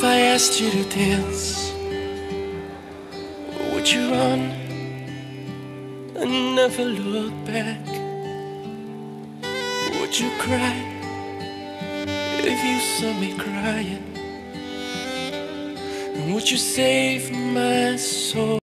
If I asked you to dance, would you run and never look back? Would you cry if you saw me crying? And would you save my soul?